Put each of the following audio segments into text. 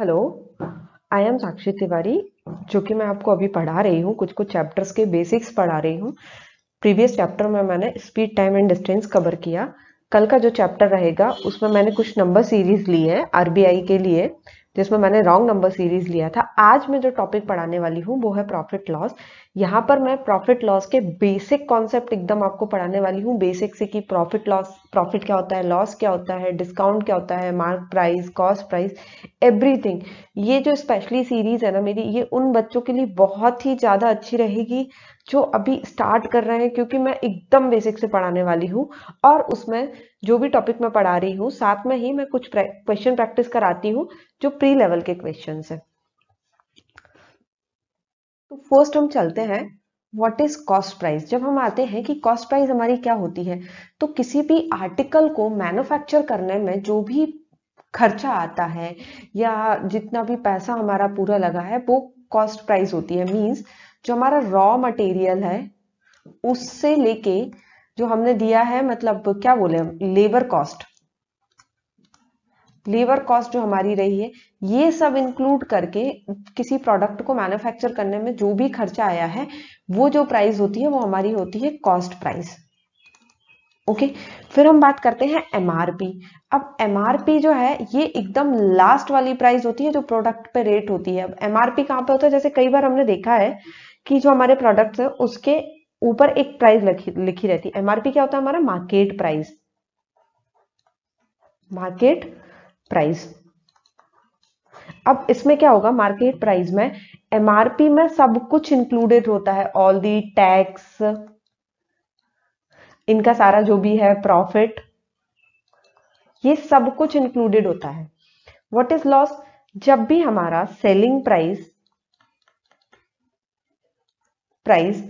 Hello I am Sakshi Tiwari जो कि मैं आपको अभी पढ़ा रही हूँ कुछ कुछ चैप्टर्स के बेसिक्स पढ़ा रही हूँ। प्रीवियस चैप्टर में मैंने speed time and distance cover किया। कल का जो चैप्टर रहेगा, उसमें मैंने कुछ नंबर सीरीज़ ली है आरबीआई के लिए, जिसमें मैंने रॉन्ग नंबर सीरीज़ लिया था। आज मैं जो टॉपिक पढ़ाने वाली हूँ, वो है प्रॉफिट लॉस यहाँ पर मैं प्रॉफिट लॉस के बेसिक कॉन्सेप्ट एकदम आपको पढ़ाने वाली हूँ। बेसिक से कि प्रॉफिट लॉस प्रॉफिट क्या होता है? लॉस क्या होता है? डिस्काउंट क्या होता है? Mark price cost price everything ये जो स्पेशली सीरीज़ है ना मेरी, ये उन बच्चों के लिए बहुत ही ज़्यादा अच्छी रहेगी जो अभी स्टार्ट कर रहे हैं क्योंकि मैं एकदम बेसिक से पढ़ाने वाली हूँ। और उसमें जो भी टॉपिक मैं पढ़ा रही हूँ, साथ में ही मैं कुछ क्वेश्चन प्रैक्टिस कराती हूँ जो प्री लेवल के क्वेश्चन है। तो फ़र्स्ट हम चलते हैं व्हाट इज़ कॉस्ट प्राइस जब हम आते हैं कि कॉस्ट प्राइस हमारी क्या होती है तो किसी भी आर्टिकल को मैन्युफैक्चर करने में जो भी खर्चा आता है या जितना भी पैसा हमारा पूरा लगा है, वो कॉस्ट प्राइस होती है। मींस जो हमारा रॉ मटेरियल है, उससे लेके जो हमने दिया है मतलब क्या बोले लेबर कॉस्ट लेबर कॉस्ट जो हमारी रही है ये सब इंक्लूड करके किसी प्रोडक्ट को मैन्युफैक्चर करने में जो भी खर्चा आया है, वो जो प्राइस होती है, वो हमारी होती है कॉस्ट प्राइस ओके फिर हम बात करते हैं एमआरपी अब एमआरपी जो है, ये एकदम लास्ट वाली प्राइस होती है जो प्रोडक्ट पे रेट होती है. अब एमआरपी कहाँ पे होता है? जैसे कई बार हमने देखा है कि जो हमारे प्रोडक्ट्स है, उसके ऊपर एक प्राइस लिखी लिखी रहती है. एमआरपी क्या होता है? हमारा मार्केट प्राइस मार्केट प्राइस अब इसमें क्या होगा? मार्केट प्राइस में एमआरपी में सब कुछ इंक्लूडेड होता है. ऑल दी टैक्स इनका सारा जो भी है प्रॉफिट ये सब कुछ इंक्लूडेड होता है. व्हाट इज़ लॉस जब भी हमारा सेलिंग प्राइस प्राइस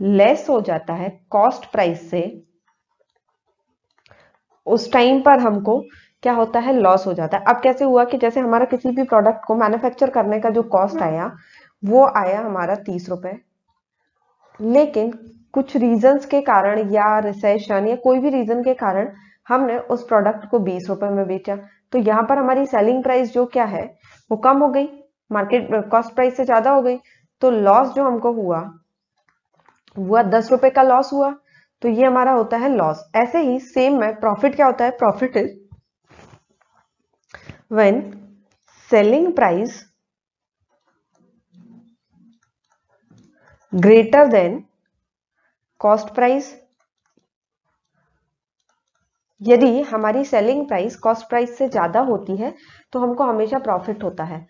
लेस हो जाता है कॉस्ट प्राइस से, उस टाइम पर हमको क्या होता है? लॉस हो जाता है। अब कैसे हुआ कि जैसे हमारा किसी भी प्रोडक्ट को मैन्युफैक्चर करने का जो कॉस्ट आया वो आया हमारा तीस रुपए। लेकिन कुछ रीजंस के कारण या रिसेशन या कोई भी रीजन के कारण हमने उस प्रोडक्ट को बीस रुपए में बेचा। तो यहाँ पर हमारी सेलिंग प्राइस जो क्या है वो कम हो गई। मार्केट कॉस्ट प्राइस से ज़्यादा हो गई। तो लॉस जो हमको हुआ हुआ दस रुपए का लॉस हुआ। तो ये हमारा होता है लॉस ऐसे ही सेम में प्रॉफिट क्या होता है? Profit is when selling price greater than cost price यदि हमारी सेलिंग प्राइस कॉस्ट प्राइस से ज़्यादा होती है तो हमको हमेशा प्रॉफिट होता है।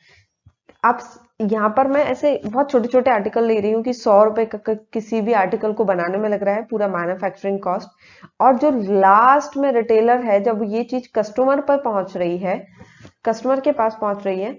आप यहाँ पर मैं ऐसे बहुत छोटे छोटे आर्टिकल ले रही हूँ कि सौ रुपए किसी भी आर्टिकल को बनाने में लग रहा है, पूरा मैन्युफैक्चरिंग कॉस्ट और जो लास्ट में रिटेलर है, जब ये चीज़ कस्टमर पर पहुँच रही है कस्टमर के पास पहुँच रही है,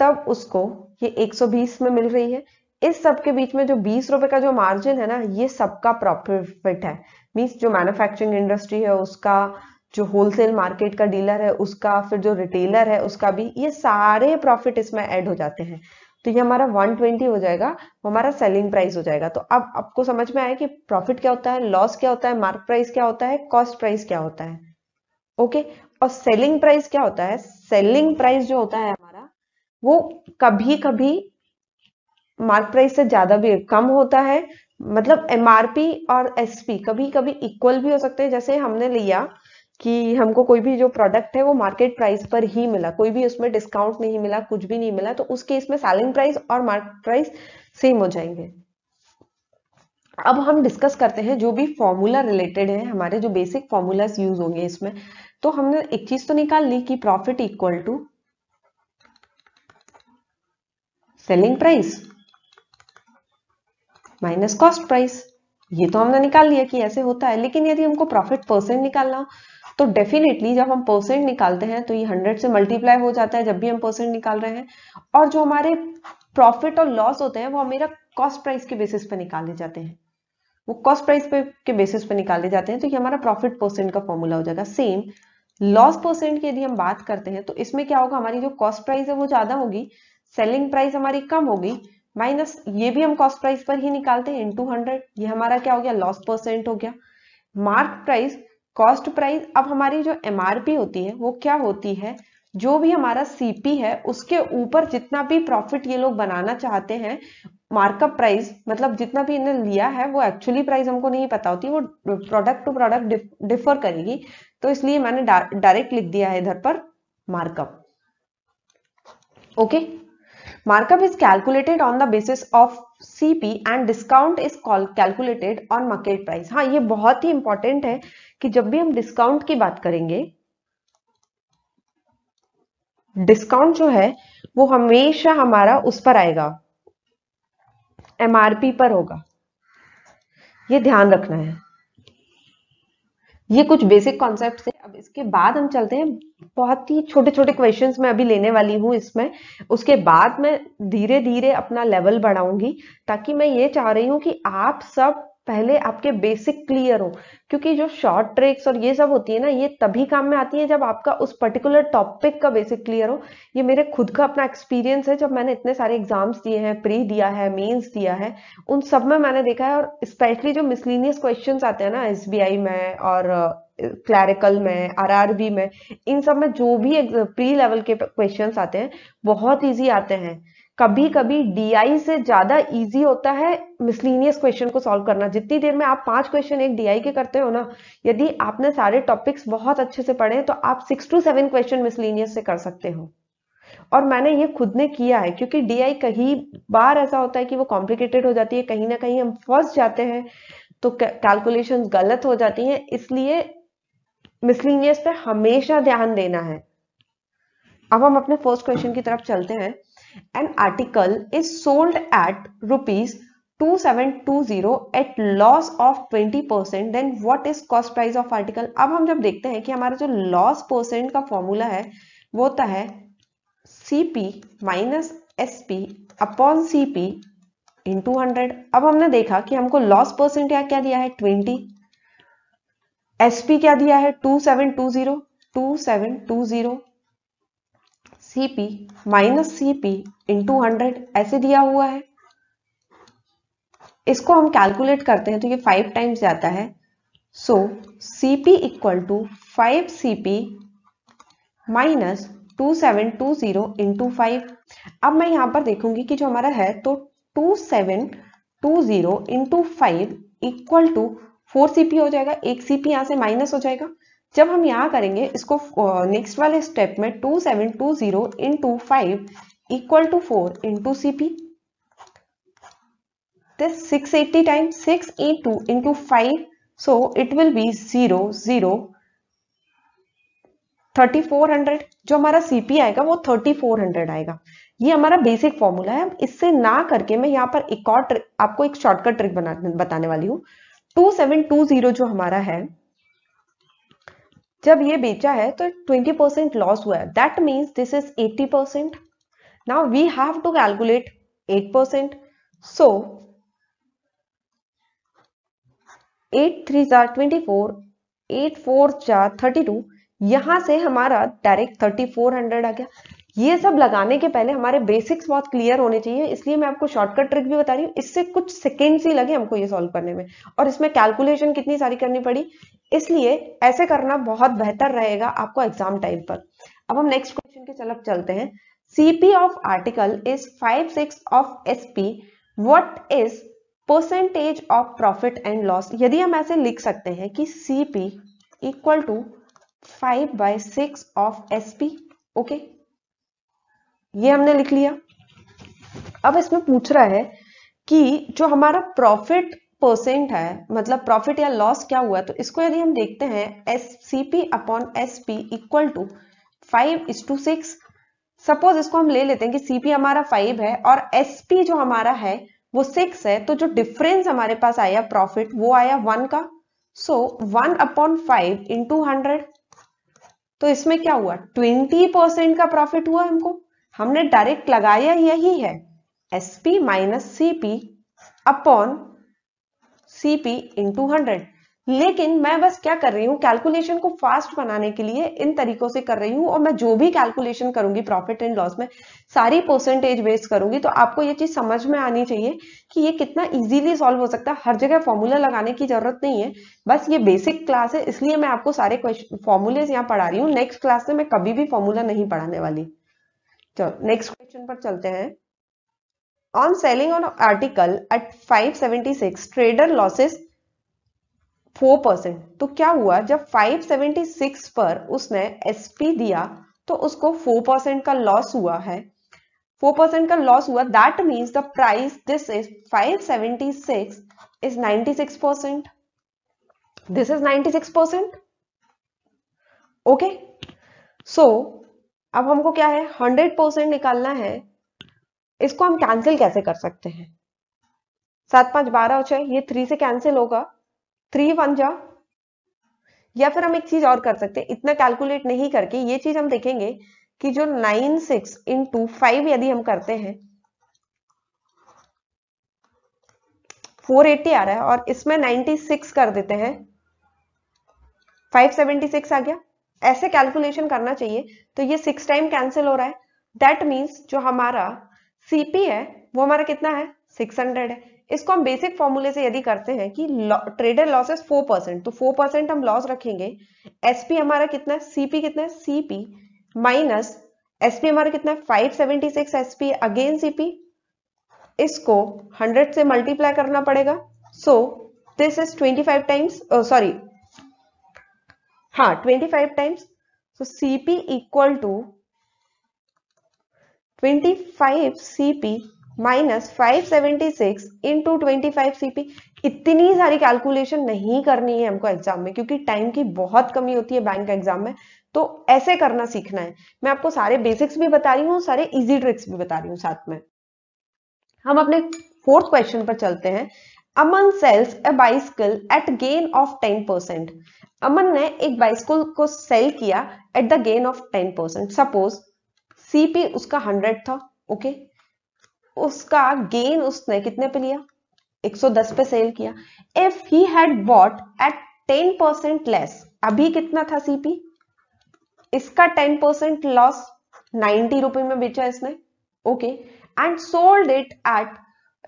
तब उसको ये 120 में मिल रही है। इस सब के बीच में जो बीस रुपए का जो मार्जिन है ना, ये सबका प्रॉफिट है। मीन्स जो मैन्युफैक्चरिंग इंडस्ट्री है, उसका जो होलसेल मार्केट का डीलर है, उसका फिर जो रिटेलर है, उसका भी, ये सारे प्रॉफिट इसमें ऐड हो जाते हैं। तो ये हमारा 120 हो जाएगा हमारा सेलिंग प्राइस हो जाएगा। तो अब आपको समझ में आया कि प्रॉफिट क्या होता है लॉस क्या होता है मार्क प्राइस क्या होता है कॉस्ट प्राइस क्या होता है। ओके और सेलिंग प्राइस क्या होता है? सेलिंग प्राइस जो होता है हमारा, वो कभी कभी मार्क प्राइस से ज़्यादा भी कम होता है। मतलब एमआरपी और एसपी कभी कभी इक्वल भी हो सकते हैं। जैसे हमने लिया कि हमको कोई भी जो प्रोडक्ट है, वो मार्केट प्राइस पर ही मिला। कोई भी उसमें डिस्काउंट नहीं मिला, कुछ भी नहीं मिला तो उस केस में सेलिंग प्राइस और मार्केट प्राइस सेम हो जाएँगे। अब हम डिस्कस करते हैं जो भी फॉर्मूला रिलेटेड है, हमारे जो बेसिक फॉर्मूलाज यूज़ होंगे इसमें तो हमने एक चीज़ तो निकाल ली कि profit equal to selling price minus cost price ये तो हमने निकाल लिया कि ऐसे होता है, लेकिन यदि हमको प्रॉफिट परसेंट निकालना हो तो डेफिनेटली जब हम परसेंट निकालते हैं तो ये हंड्रेड से मल्टीप्लाई हो जाता है जब भी हम परसेंट निकाल रहे हैं। और जो हमारे प्रॉफिट और लॉस होते हैं, वो मेरा कॉस्ट प्राइस के बेसिस पे निकाले जाते हैं। वो कॉस्ट प्राइस पे के बेसिस पे निकाले जाते हैं तो ये हमारा प्रॉफिट परसेंट का फॉर्मूला हो जाएगा सेम लॉस परसेंट की यदि हम बात करते हैं तो इसमें क्या होगा? हमारी जो कॉस्ट प्राइस है वो ज़्यादा होगी सेलिंग प्राइस हमारी कम होगी माइनस ये भी हम कॉस्ट प्राइस पर ही निकालते हैं इंटू हंड्रेड ये हमारा क्या हो गया? लॉस परसेंट हो गया. मार्क प्राइस कॉस्ट प्राइस अब हमारी जो एमआरपी होती है, वो क्या होती है? जो भी हमारा सीपी है, उसके ऊपर जितना भी प्रॉफिट ये लोग बनाना चाहते हैं मार्कअप प्राइस मतलब जितना भी इन्हें लिया है, वो एक्चुअली प्राइस हमको नहीं पता होती, वो प्रोडक्ट टू प्रोडक्ट डिफर करेगी। तो इसलिए मैंने डायरेक्ट लिख दिया है इधर पर markup okay markup is calculated on the basis of CP and discount is call calculated on market price हाँ ये बहुत ही इंपॉर्टेंट है कि जब भी हम डिस्काउंट की बात करेंगे डिस्काउंट जो है, वो हमेशा हमारा उस पर आएगा। एमआरपी पर होगा। ये ध्यान रखना है। ये कुछ बेसिक कॉन्सेप्ट है। अब इसके बाद हम चलते हैं। बहुत ही छोटे छोटे क्वेश्चंस मैं अभी लेने वाली हूँ इसमें। उसके बाद मैं धीरे धीरे अपना लेवल बढ़ाऊँगी, ताकि मैं ये चाह रही हूँ कि आप सब पहले आपके बेसिक क्लियर हो। क्योंकि जो शॉर्ट ट्रिक्स और ये सब होती है ना, ये तभी काम में आती है जब आपका उस पर्टिकुलर टॉपिक का बेसिक क्लियर हो। ये मेरे खुद का अपना एक्सपीरियंस है, जब मैंने इतने सारे एग्ज़ाम्स दिए हैं प्री दिया है मेंस दिया है, उन सब में मैंने देखा है और स्पेशली जो मिसलिनियस क्वेश्चन आते हैं ना SBI में और क्लैरिकल में आरआरबी में, इन सब में जो भी प्री लेवल के क्वेश्चंस आते हैं, बहुत इजी आते हैं। कभी कभी डीआई से ज़्यादा इजी होता है मिसलिनियस क्वेश्चन को सॉल्व करना। जितनी देर में आप पाँच क्वेश्चन एक डीआई के करते हो ना, यदि आपने सारे टॉपिक्स बहुत अच्छे से पढ़े तो आप six to seven question miscellaneous से कर सकते हो। और मैंने ये खुद ने किया है, क्योंकि डीआई कहीं बार ऐसा होता है कि वो कॉम्प्लिकेटेड हो जाती है, कहीं ना कहीं हम फंस जाते हैं तो कैलकुलेशन गलत हो जाती हैं, इसलिए मिसलिनियस पे हमेशा ध्यान देना है। अब हम अपने फ़र्स्ट क्वेश्चन की तरफ़ चलते हैं। An article is sold at rupees 2720 at loss of 20% then what is cost price of article? अब हम जब देखते हैं कि हमारा जो लॉस परसेंट का फॉर्मूला है, वो होता है CP minus S P upon C P into hundred अब हमने देखा कि हमको लॉस परसेंट या क्या दिया है? 20 एसपी क्या दिया है? 2720 2720 CP minus C CP into hundred ऐसे दिया हुआ है। इसको हम कैलकुलेट करते हैं तो ये फाइव टाइम्स जाता है। So CP equal to five CP minus two seven two zero into five अब मैं यहाँ पर देखूँगी कि जो हमारा है तो two seven two zero into five equal to four CP हो जाएगा, एक सीपी यहाँ से माइनस हो जाएगा। जब हम यहाँ करेंगे, इसको नेक्स्ट वाले स्टेप में two seven two zero into five equal to four in into CP this 680 times 6 into into 5 so it will be 0 0 3400 जो हमारा सीपी आएगा, वो 3400 आएगा। ये हमारा बेसिक फॉर्मूला है। इससे ना करके मैं यहाँ पर एक और ट्रिक आपको एक शॉर्टकट ट्रिक बना, बताने वाली हूँ। 2720 जो हमारा है जब ये बेचा है तो 20 परसेंट लॉस हुआ है। That means this is 80 percent now we have to calculate 8 percent so eight three jar twenty four eight four जार थर्टी टू यहाँ से हमारा डायरेक्ट थर्टी फोर हंड्रेड आ गया। ये सब लगाने के पहले हमारे बेसिक्स बहुत क्लियर होने चाहिए, इसलिए मैं आपको शॉर्टकट ट्रिक भी बता रही हूँ। इससे कुछ सेकेंड्स ही लगे हमको ये सॉल्व करने में। और इसमें कैलकुलेशन कितनी सारी करनी पड़ी? इसलिए ऐसे करना बहुत बेहतर रहेगा आपको एग्ज़ाम टाइम पर। अब हम नेक्स्ट क्वेश्चन के चलप चलते हैं। CP of article is five six of S P what is percentage of profit and loss यदि हम ऐसे लिख सकते हैं कि CP equal to five by six of S P okay ये हमने लिख लिया। अब इसमें पूछ रहा है कि जो हमारा प्रॉफिट परसेंट है मतलब प्रॉफिट या लॉस क्या हुआ तो इसको यदि हम देखते हैं S C P upon S P equal to five is to six suppose इसको हम ले लेते हैं कि सीपी हमारा फाइव है और एस पी जो हमारा है, वो सिक्स है तो जो डिफरेंस हमारे पास आया प्रॉफिट वो आया वन का. So one upon five into hundred तो इसमें क्या हुआ? ट्वेंटी परसेंट का प्रॉफिट हुआ हमको. हमने डायरेक्ट लगाया यही है. S P minus C P upon P into hundred लेकिन मैं बस क्या कर रही हूँ? कैलकुलेशन को फास्ट बनाने के लिए इन तरीकों से कर रही हूँ और मैं जो भी कैलकुलेशन करूँगी प्रॉफिट एंड लॉस में, सारी परसेंटेज बेस करूँगी तो आपको ये चीज़ समझ में आनी चाहिए कि ये कितना इजीली सॉल्व हो सकता है। हर जगह फॉर्मूला लगाने की ज़रूरत नहीं है। बस ये बेसिक क्लास है, इसलिए मैं आपको सारे क्वेश्चन फॉर्मूलेज यहाँ पढ़ा रही हूँ। नेक्स्ट क्लास में मैं कभी भी फॉर्मूला नहीं पढ़ाने वाली। चलो नेक्स्ट क्वेश्चन पर चलते हैं। On selling on article at 576 trader losses four percent तो क्या हुआ? जब 576 पर उसने एसपी दिया तो उसको फोर परसेंट का लॉस हुआ है। फोर परसेंट का लॉस हुआ that means the price this is 576 is 96 percent this is 96 percent okay so अब हमको क्या है? 100 परसेंट निकालना है। इसको हम कैंसिल कैसे कर सकते हैं? सात पाँच बारह हो छह ये थ्री से कैंसिल होगा। थ्री वन जा या फिर हम एक चीज़ और कर सकते हैं। इतना कैलकुलेट नहीं करके ये चीज़ हम देखेंगे कि जो nine six into five यदि हम करते हैं फोर एट्टी आ रहा है और इसमें नाइनटी सिक्स कर देते हैं। फाइव सेवेंटी सिक्स आ गया। ऐसे कैलकुलेशन करना चाहिए। तो ये सिक्स टाइम कैंसिल हो रहा है। दैट मीन्स जो हमारा सीपी है, वो हमारा कितना है? सिक्स हंड्रेड है। इसको हम बेसिक फॉर्मूले से यदि करते हैं कि ट्रेडर लॉसेस फोर परसेंट तो फोर परसेंट हम लॉस रखेंगे। एसपी हमारा कितना है? सीपी कितना है? सीपी माइनस एसपी हमारा कितना है? Five seventy six SP again CP इसको हंड्रेड से मल्टीप्लाई करना पड़ेगा। So this is twenty five times sorry हाँ twenty five times so CP equal to twenty five CP minus five seventy six into twenty five CP इतनी सारी calculation नहीं करनी है हमको एग्ज़ाम में, क्योंकि टाइम की बहुत कमी होती है बैंक एग्ज़ाम में। तो ऐसे करना सीखना है। मैं आपको सारे बेसिक्स भी बता रही हूँ, सारे इजी ट्रिक्स भी बता रही हूँ साथ में। हम अपने फोर्थ क्वेश्चन पर चलते हैं। Aman sells a bicycle at gain of ten percent Aman ने एक बाइसिकल को सेल किया at the gain of ten percent suppose CP उसका हंड्रेड था ओके? उसका गेन उसने कितने पे लिया? 110 पे सेल किया। If he had bought at 10 percent less अभी कितना था सीपी इसका 10 परसेंट लॉस नाइनटी रुपए में बेचा इसने okay and sold it at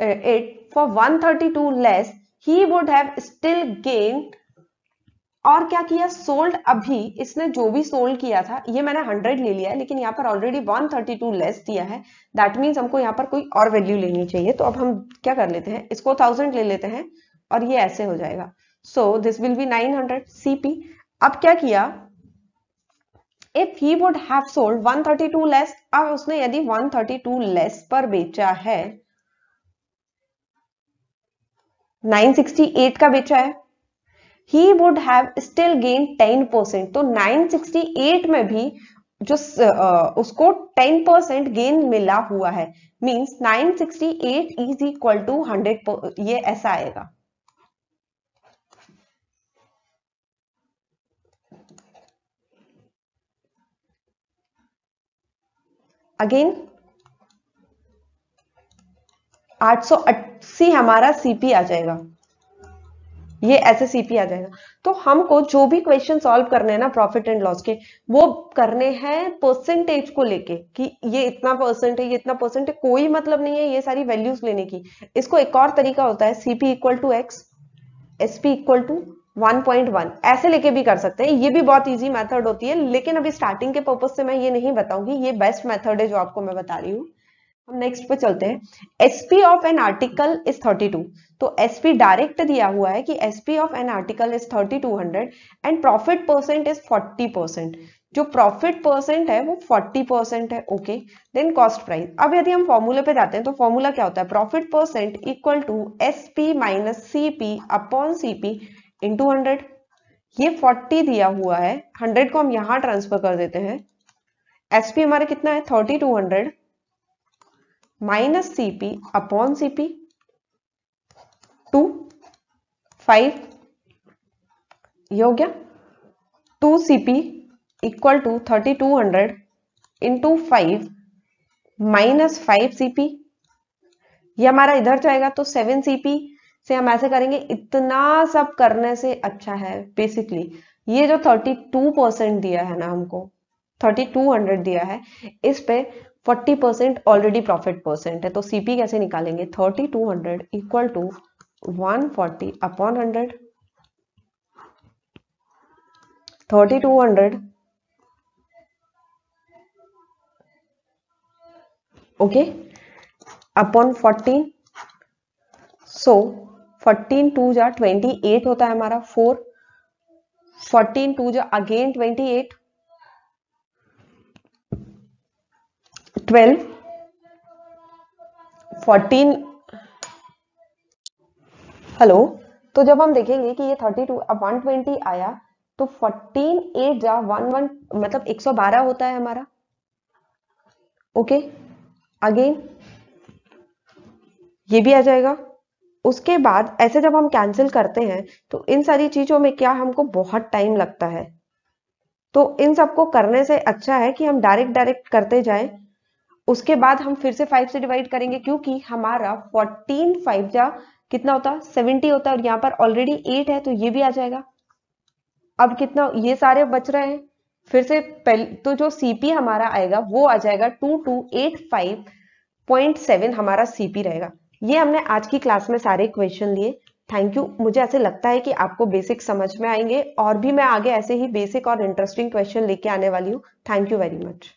it for 132 less he would have still gain और क्या किया? सोल्ड अभी, इसने जो भी सोल्ड किया था, ये मैंने 100 ले लिया है, लेकिन यहाँ पर ऑलरेडी 132 लेस दिया है। दैट मीन्स हमको यहाँ पर कोई और वैल्यू लेनी चाहिए। तो अब हम क्या कर लेते हैं? इसको थाउज़ेंड ले लेते हैं, और ये ऐसे हो जाएगा। So this will be 900 CP अब क्या किया? If he would have sold 132 less अब उसने यदि 132 लेस पर बेचा है 968 का बेचा है he would have still gain ten percent तो 968 में भी जो उसको 10 परसेंट गेन मिला हुआ है। मींस 968 इज़ इक्वल टू 100 ये ऐसा आएगा। अगेन 880 हमारा सीपी आ जाएगा। ये ऐसे सीपी आ जाएगा। तो हमको जो भी क्वेश्चन सॉल्व करने हैं ना प्रॉफिट एंड लॉस के, वो करने हैं परसेंटेज को लेके कि ये इतना परसेंट है, ये इतना परसेंट है, कोई मतलब नहीं है ये सारी वैल्यूज़ लेने की। इसको एक और तरीका होता है CP equal to X SP equal to 1.1 ऐसे लेके भी कर सकते हैं। ये भी बहुत इजी मेथड होती है, लेकिन अभी स्टार्टिंग के पर्पज से मैं ये नहीं बताऊँगी। ये बेस्ट मेथड है जो आपको मैं बता रही हूँ। हम नेक्स्ट पे चलते हैं। SP of an article is 32 तो एसपी डायरेक्ट दिया हुआ है कि SP of an article is 3200 and profit percent is 40 percent जो प्रॉफिट परसेंट है, वो 40 परसेंट है ओके देन कॉस्ट प्राइस अब यदि हम फॉर्मूले पे जाते हैं तो फॉर्मूला क्या होता है? Profit percent equal to S P minus C P upon C P into hundred ये 40 दिया हुआ है। 100 को हम यहाँ ट्रांसफ़र कर देते हैं। एसपी हमारे कितना है? 3200 minus CP upon CP two five ये हो गया। Two CP equal to thirty two hundred into five minus five CP ये हमारा इधर जाएगा तो सेवन सीपी से हम ऐसे करेंगे, इतना सब करने से अच्छा है बेसिकली ये जो 32 परसेंट दिया है ना हमको 3200 दिया है, इस पे 40 परसेंट ऑलरेडी प्रॉफिट परसेंट है तो सीपी कैसे निकालेंगे? 3200 equal to 140 upon hundred 3200 okay upon 14 so 14 two जा 28 होता है हमारा 4 14 टू जा अगेन 28 12 14 हेलो तो जब हम देखेंगे कि ये 32 अब 120 आया तो 14 8 जा 1 1 मतलब 112 होता है हमारा। ओके अगेन ये भी आ जाएगा। उसके बाद, ऐसे जब हम कैंसिल करते हैं तो इन सारी चीज़ों में क्या हमको बहुत टाइम लगता है? तो इन सबको करने से अच्छा है कि हम डायरेक्ट डायरेक्ट करते जाएँ उसके बाद हम फिर से फाइव से डिवाइड करेंगे, क्योंकि हमारा फोर्टीन फाइव जा कितना होता? सेवेंटी होता है और यहाँ पर ऑलरेडी एट है तो ये भी आ जाएगा। अब कितना, ये सारे बच रहे हैं। फिर से पहले तो जो सीपी हमारा आएगा, वो आ जाएगा two two eight five point seven हमारा सीपी रहेगा। ये हमने आज की क्लास में सारे क्वेश्चन लिए। थैंक यू मुझे ऐसे लगता है कि आपको बेसिक समझ में आएँगे, और भी मैं आगे ऐसे ही बेसिक और इंटरेस्टिंग क्वेश्चन लेके आने वाली हूँ। Thank you very much